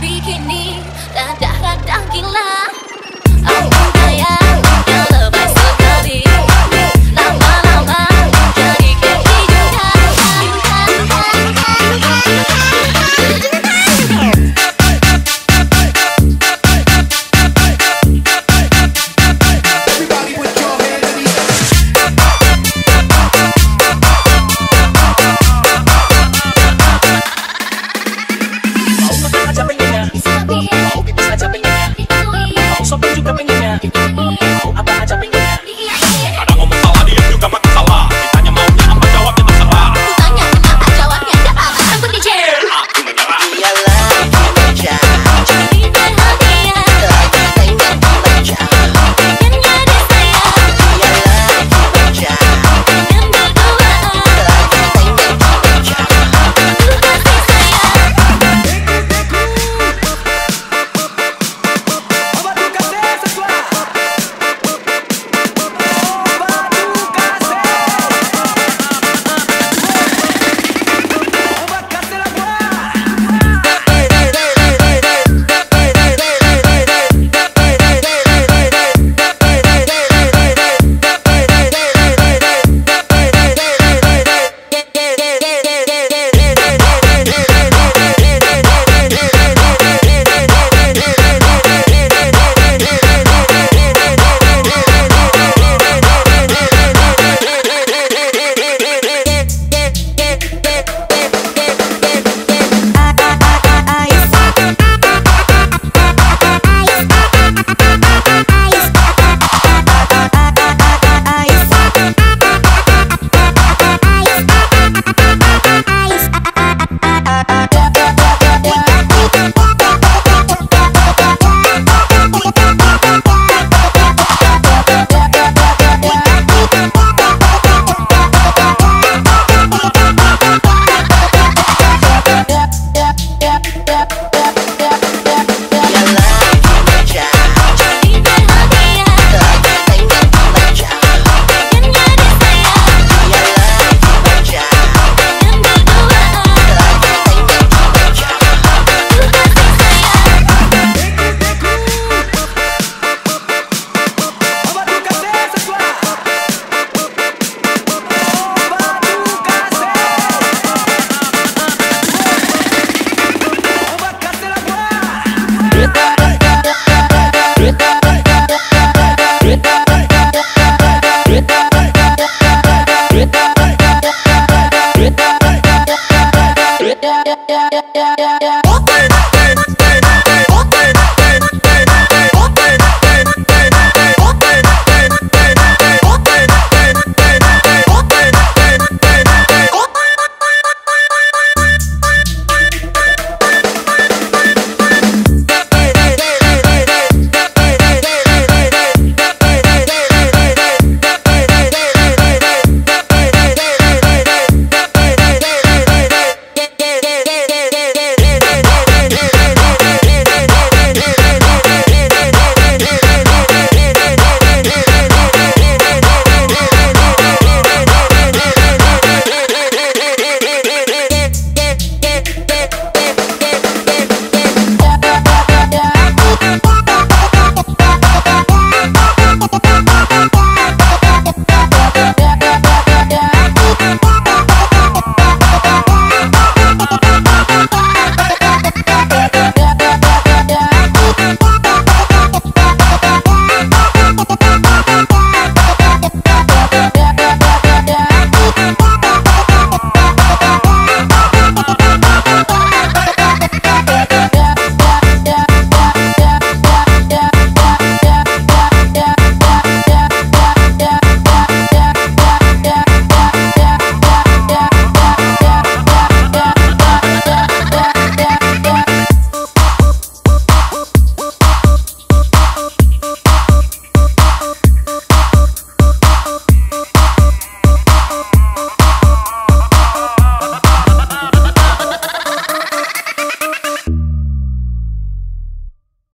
bikini Dadah-dadah gila. yeah.